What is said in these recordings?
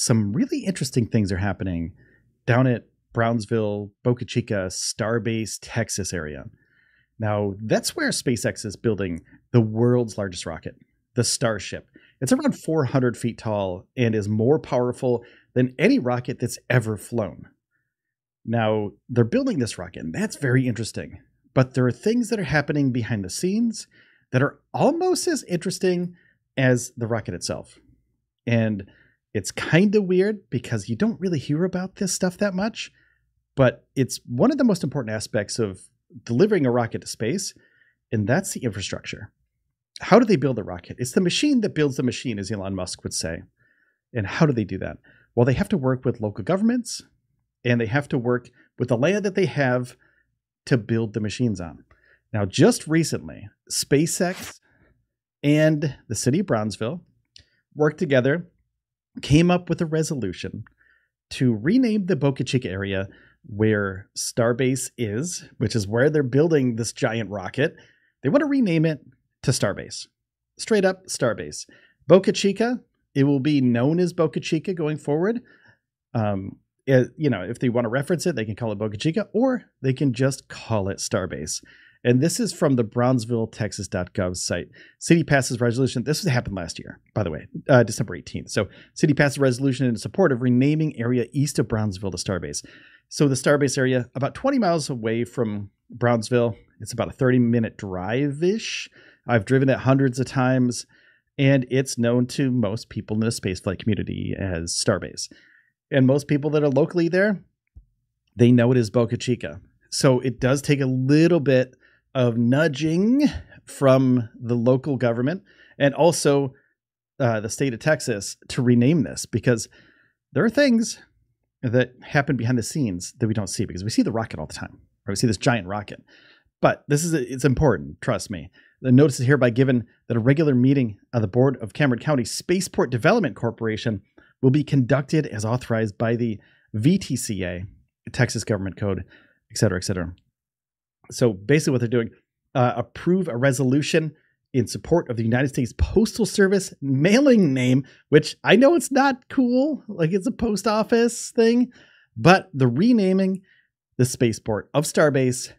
some really interesting things are happening down at Brownsville, Boca Chica, Starbase, Texas area. Now, that's where SpaceX is building the world's largest rocket, the Starship. It's around 400 feet tall and is more powerful than any rocket that's ever flown. Now, they're building this rocket, and that's very interesting. But there are things that are happening behind the scenes that are almost as interesting as the rocket itself. And it's kind of weird because you don't really hear about this stuff that much, but it's one of the most important aspects of delivering a rocket to space, and that's the infrastructure. How do they build a rocket? It's the machine that builds the machine, as Elon Musk would say. And how do they do that? Well, they have to work with local governments and they have to work with the land that they have to build the machines on. Now, just recently, SpaceX and the city of Brownsville worked together, came up with a resolution to rename the Boca Chica area where Starbase is, which is where they're building this giant rocket. They want to rename it to Starbase. Straight up Starbase. Boca Chica, it will be known as Boca Chica going forward. Um, it, you know, if they want to reference it, they can call it Boca Chica or they can just call it Starbase. And this is from the Brownsville, Texas.gov site. City passes resolution. This happened last year, by the way, uh, December 18th. So, city passes resolution in support of renaming area east of Brownsville to Starbase. So, the Starbase area, about 20 miles away from Brownsville, it's about a 30 minute drive ish. I've driven it hundreds of times, and it's known to most people in the spaceflight community as Starbase. And most people that are locally there, they know it as Boca Chica. So, it does take a little bit of nudging from the local government and also uh, the state of Texas to rename this because there are things that happen behind the scenes that we don't see because we see the rocket all the time. Right? We see this giant rocket, but this is it's important. Trust me. The notice is hereby given that a regular meeting of the board of Cameron County Spaceport Development Corporation will be conducted as authorized by the VTCA, Texas Government Code, et cetera, et cetera. So basically, what they're doing, uh, approve a resolution in support of the United States Postal Service mailing name, which I know it's not cool, like it's a post office thing, but the renaming the spaceport of Starbase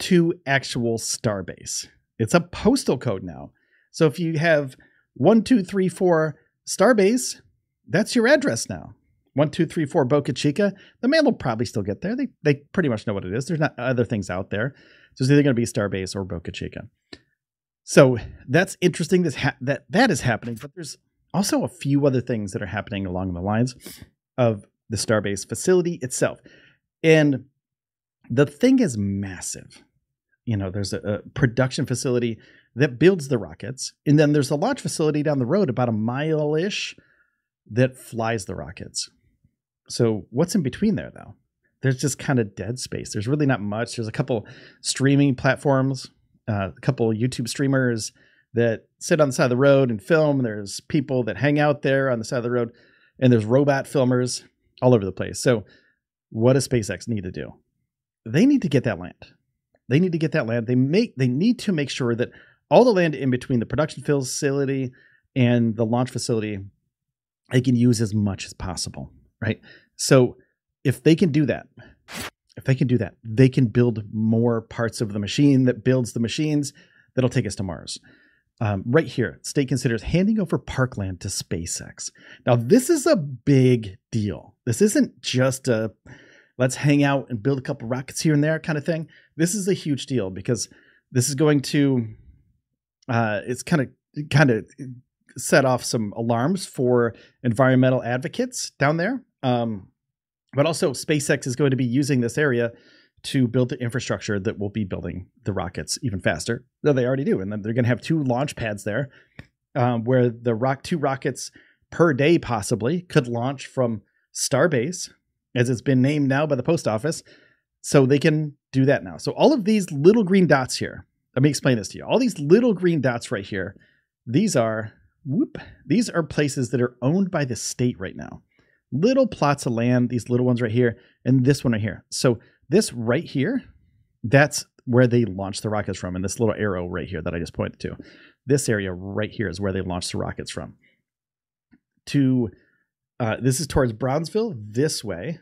to actual Starbase. It's a postal code now. So if you have 1234 Starbase, that's your address now. 1234 Boca Chica, the mail will probably still get there. They, they pretty much know what it is. There's not other things out there. So it's either going to be Starbase or Boca Chica. So that's interesting that, ha- that that is happening, but there's also a few other things that are happening along the lines of the Starbase facility itself. And the thing is massive. You know, there's a, a production facility that builds the rockets, and then there's a launch facility down the road about a mile ish that flies the rockets. So what's in between there though? There's just kind of dead space. There's really not much. There's a couple streaming platforms, uh, a couple YouTube streamers that sit on the side of the road and film. There's people that hang out there on the side of the road, and there's robot filmers all over the place. So, what does SpaceX need to do? They need to get that land. They need to get that land. They make they need to make sure that all the land in between the production facility and the launch facility they can use as much as possible, right? So if they can do that, if they can do that, they can build more parts of the machine that builds the machines that'll take us to Mars. Um, right here, state considers handing over parkland to SpaceX. Now, this is a big deal. This isn't just a let's hang out and build a couple rockets here and there kind of thing. This is a huge deal because this is going to uh, it's kind of kind of set off some alarms for environmental advocates down there. Um, but also, SpaceX is going to be using this area to build the infrastructure that will be building the rockets even faster. Though they already do, and then they're going to have two launch pads there, um, where the rock two rockets per day possibly could launch from Starbase, as it's been named now by the post office. So they can do that now. So all of these little green dots here. Let me explain this to you. All these little green dots right here. These are whoop. These are places that are owned by the state right now. Little plots of land, these little ones right here, and this one right here. So this right here, that's where they launch the rockets from, and this little arrow right here that I just pointed to. This area right here is where they launch the rockets from. To Uh, this is towards Brownsville this way.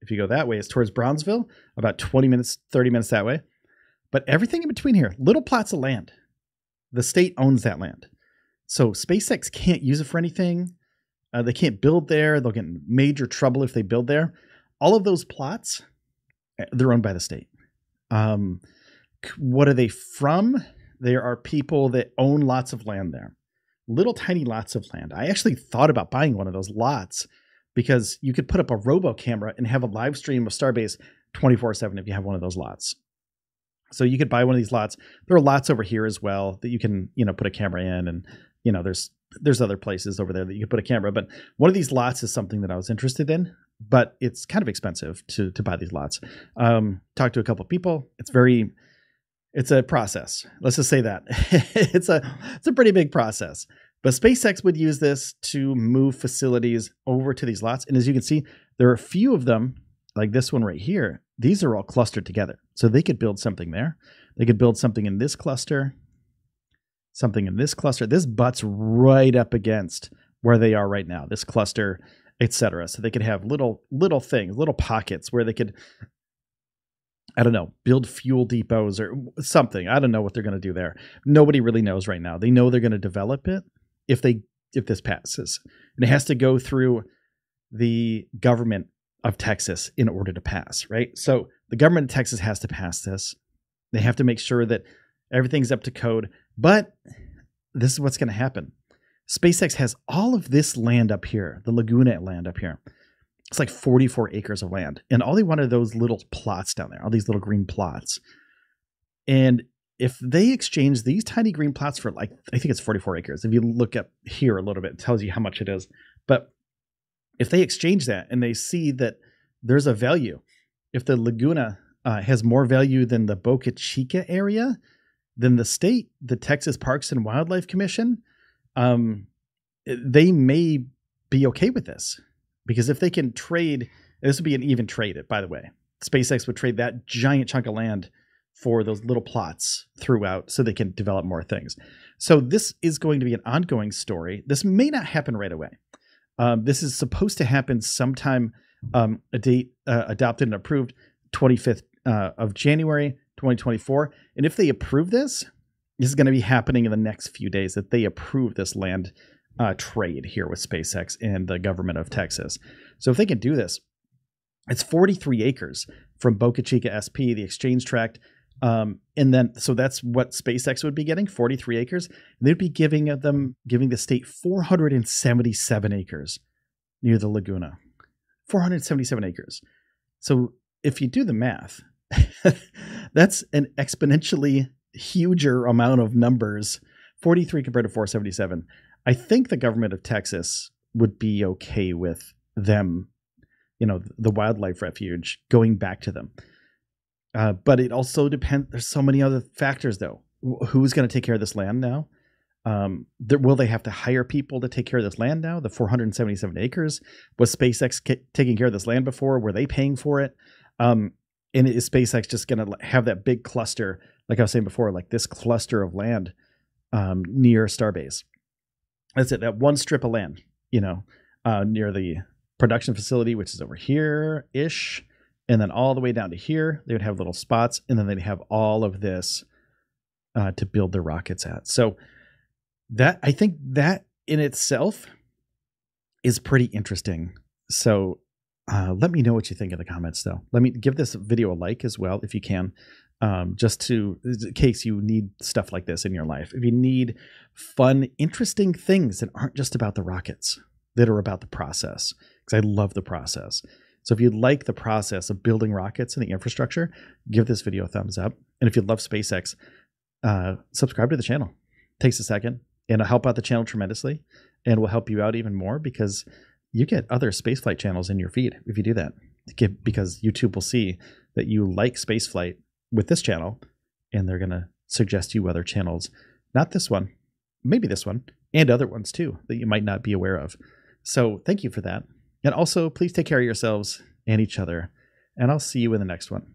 If you go that way, it's towards Brownsville, about 20 minutes, 30 minutes that way. But everything in between here, little plots of land. The state owns that land. So SpaceX can't use it for anything. Uh, they can't build there. They'll get in major trouble if they build there. All of those plots, eh, they're owned by the state. Um, what are they from? There are people that own lots of land there, little tiny lots of land. I actually thought about buying one of those lots because you could put up a robo camera and have a live stream of Starbase 24 7 if you have one of those lots. So you could buy one of these lots. There are lots over here as well that you can, you know, put a camera in and, you know, there's there's other places over there that you can put a camera, but one of these lots is something that I was interested in, but it's kind of expensive to to buy these lots. Um, talked to a couple people. It's very it's a process. Let's just say that. it's a it's a pretty big process. But SpaceX would use this to move facilities over to these lots. And as you can see, there are a few of them, like this one right here. These are all clustered together. So they could build something there. They could build something in this cluster, something in this cluster. This butts right up against where they are right now, this cluster, etc. So they could have little little things, little pockets where they could I don't know, build fuel depots or something. I don't know what they're going to do there. Nobody really knows right now. They know they're going to develop it if they if this passes. And it has to go through the government of Texas in order to pass, right? So the government of Texas has to pass this. They have to make sure that everything's up to code. But this is what's going to happen. SpaceX has all of this land up here, the Laguna land up here. It's like 44 acres of land. And all they wanted those little plots down there, all these little green plots. And if they exchange these tiny green plots for like I think it's 44 acres. If you look up here a little bit, it tells you how much it is. But if they exchange that and they see that there's a value, if the Laguna uh, has more value than the Boca Chica area, then the state, the Texas Parks and Wildlife Commission, um, they may be okay with this because if they can trade, this would be an even trade. It By the way, SpaceX would trade that giant chunk of land for those little plots throughout so they can develop more things. So this is going to be an ongoing story. This may not happen right away. Um, this is supposed to happen sometime um, a date uh, adopted and approved 25th uh, of January 2024. And if they approve this, this is going to be happening in the next few days that they approve this land uh, trade here with SpaceX and the government of Texas. So if they can do this, it's 43 acres from Boca Chica SP, the exchange tract, um, and then, so that's what SpaceX would be getting 43 acres. They'd be giving them, giving the state 477 acres near the Laguna. 477 acres. So if you do the math, that's an exponentially huger amount of numbers 43 compared to 477. I think the government of Texas would be okay with them, you know, the wildlife refuge going back to them. Uh, but it also depends. There's so many other factors, though. Who's going to take care of this land now? Um, will they have to hire people to take care of this land now? The 477 acres was SpaceX ca- taking care of this land before? Were they paying for it? Um, and is SpaceX just going to have that big cluster, like I was saying before, like this cluster of land um, near Starbase? That's it. That one strip of land, you know, uh, near the production facility, which is over here ish and then all the way down to here they would have little spots and then they'd have all of this uh, to build their rockets at so that i think that in itself is pretty interesting so uh, let me know what you think in the comments though let me give this video a like as well if you can um, just to in case you need stuff like this in your life if you need fun interesting things that aren't just about the rockets that are about the process because i love the process so if you like the process of building rockets and the infrastructure, give this video a thumbs up. And if you love SpaceX, uh, subscribe to the channel. It takes a second and it'll help out the channel tremendously and will help you out even more because you get other spaceflight channels in your feed if you do that. Because YouTube will see that you like spaceflight with this channel and they're going to suggest you other channels. Not this one, maybe this one, and other ones too that you might not be aware of. So thank you for that. And also, please take care of yourselves and each other. And I'll see you in the next one.